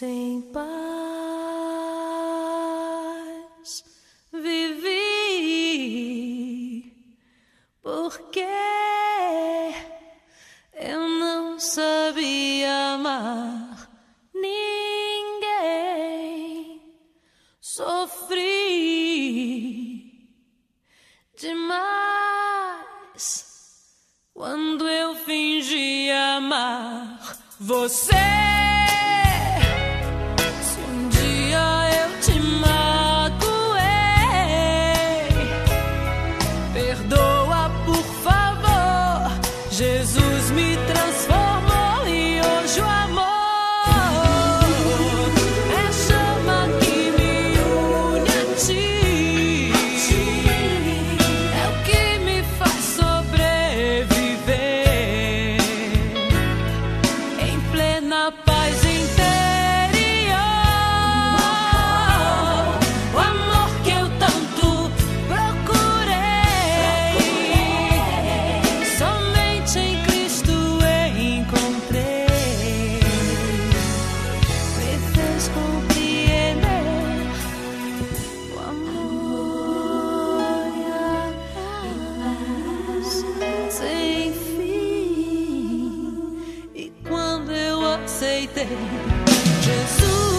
Sem paz vivi, porque eu não sabia amar ninguém. Sofri demais quando eu fingi amar você. me transforma. Aceitei. Jesus